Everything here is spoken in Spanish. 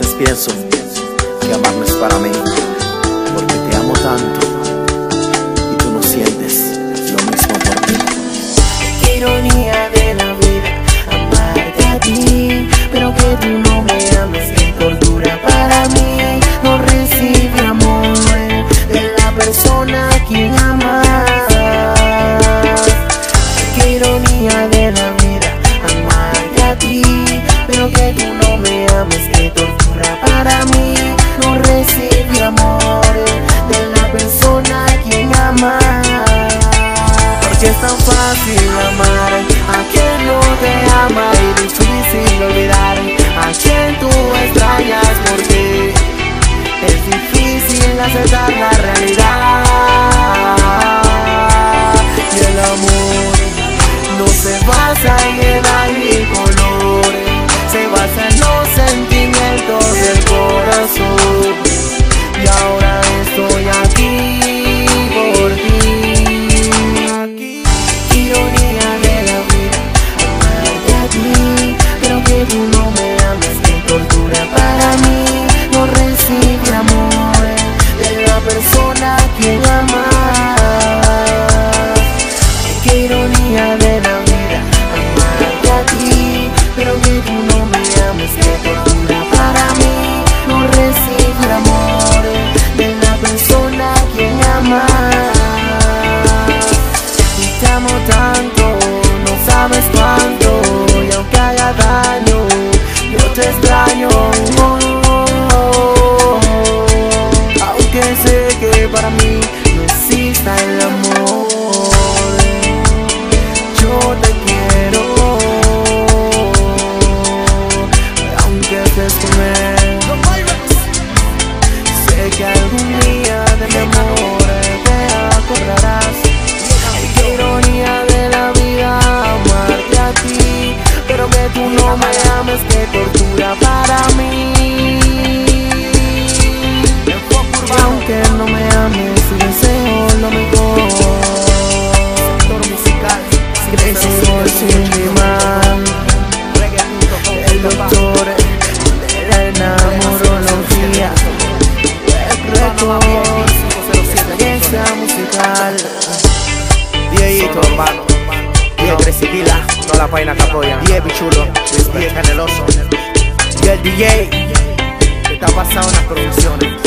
veces pienso que amar no es para mí, porque te amo tanto y tú no sientes lo mismo por mí. Qué ironía de la vida, amarte a ti, pero que tú no me ames, qué tortura para mí. No recibe amor de la persona quien fácil amar a quien no te ama y difícil olvidar a quien tú extrañas porque es difícil aceptar la realidad y el amor no se basa en edad ni ironía de la vida, amarte a ti, pero que tú no me ames, qué tortura para mí. No recibe amor de la persona que amas. Y te amo tanto, Que algún día de mi amor te acordarás Qué ironía de la vida amarte a ti Pero que tú no me ames, qué tortura para mí. Y aunque no me ames, deseo lo mejor Deseo Tresikila, toda la que apoyan. Die Pichulo, Die Caneloso. Die el DJ, que está pasando en las producciones.